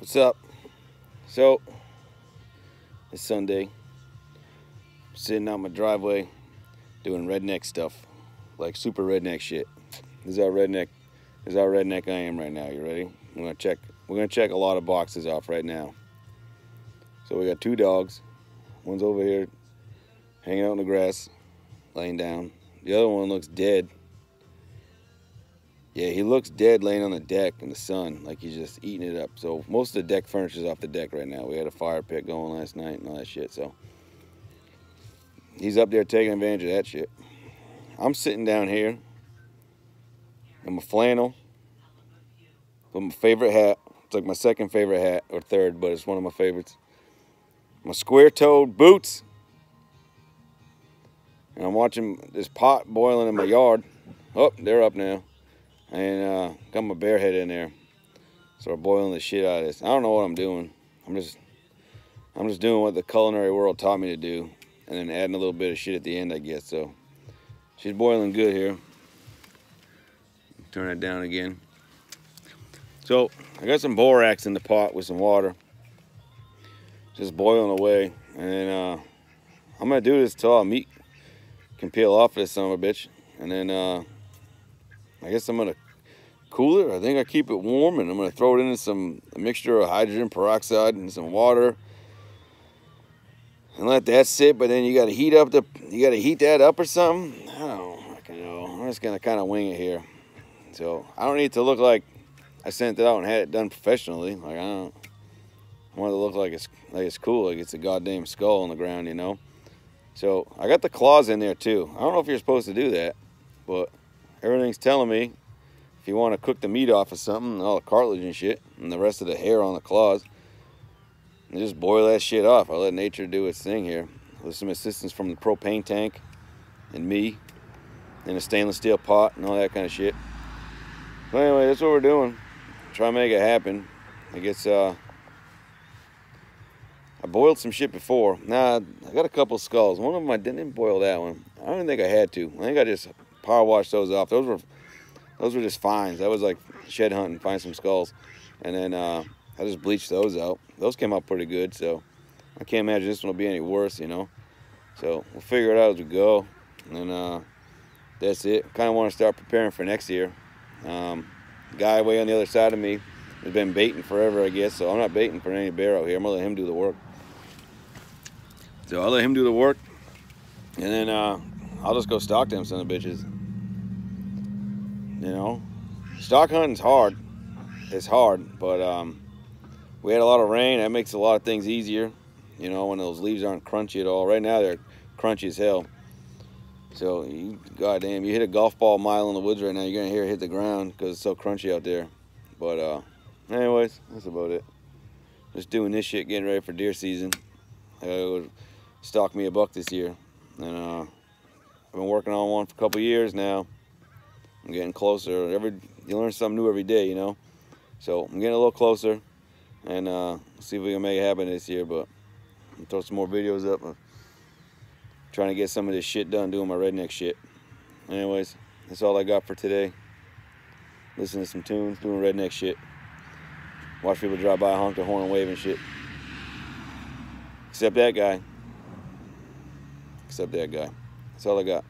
What's up? So, it's Sunday. sitting out my driveway doing redneck stuff. Like super redneck shit. This is how redneck this is how redneck I am right now. You ready? We're gonna check we're gonna check a lot of boxes off right now. So we got two dogs. One's over here hanging out in the grass, laying down. The other one looks dead. Yeah, he looks dead laying on the deck in the sun, like he's just eating it up. So most of the deck furniture's off the deck right now. We had a fire pit going last night and all that shit. So he's up there taking advantage of that shit. I'm sitting down here in my flannel with my favorite hat. It's like my second favorite hat or third, but it's one of my favorites. My square-toed boots. And I'm watching this pot boiling in my yard. Oh, they're up now and uh, got my bear head in there. So I'm boiling the shit out of this. I don't know what I'm doing. I'm just, I'm just doing what the culinary world taught me to do, and then adding a little bit of shit at the end, I guess. So she's boiling good here. Turn it down again. So I got some borax in the pot with some water, just boiling away, and uh, I'm gonna do this till all meat can peel off this son of a bitch, and then. Uh, I guess I'm gonna cool it. I think I keep it warm and I'm gonna throw it into some mixture of hydrogen peroxide and some water and let that sit. But then you gotta heat up the, you gotta heat that up or something. I don't fucking know. I'm just gonna kind of wing it here. So I don't need to look like I sent it out and had it done professionally. Like I don't I want it to look like it's like it's cool, like it's a goddamn skull on the ground, you know. So I got the claws in there too. I don't know if you're supposed to do that, but everything's telling me if you want to cook the meat off of something, all the cartilage and shit, and the rest of the hair on the claws, and just boil that shit off. I let nature do its thing here with some assistance from the propane tank and me in a stainless steel pot and all that kind of shit. But anyway, that's what we're doing. Try to make it happen. I guess uh, I boiled some shit before. Nah, I got a couple skulls. One of them I didn't boil that one. I don't think I had to. I think I just power wash those off. Those were those were just fines. That was like shed hunting, find some skulls. And then uh, I just bleached those out. Those came out pretty good, so I can't imagine this one will be any worse, you know. So we'll figure it out as we go. And then uh, that's it. Kind of want to start preparing for next year. Um, guy way on the other side of me has been baiting forever, I guess. So I'm not baiting for any out here. I'm gonna let him do the work. So I'll let him do the work, and then uh, I'll just go stalk them son of bitches. You know, stalk hunting's hard. It's hard, but um, we had a lot of rain. That makes a lot of things easier. You know, when those leaves aren't crunchy at all. Right now they're crunchy as hell. So, you, goddamn, you hit a golf ball mile in the woods right now, you're gonna hear it hit the ground because it's so crunchy out there. But uh, anyways, that's about it. Just doing this shit, getting ready for deer season. I gotta stalk me a buck this year, and uh, I've been working on one for a couple years now. I'm getting closer. Every you learn something new every day, you know. So I'm getting a little closer, and uh, see if we can make it happen this year. But I'm throw some more videos up. I'm trying to get some of this shit done, doing my redneck shit. Anyways, that's all I got for today. Listen to some tunes, doing redneck shit. Watch people drive by, honk the horn, and wave and shit. Except that guy. Except that guy. That's all I got.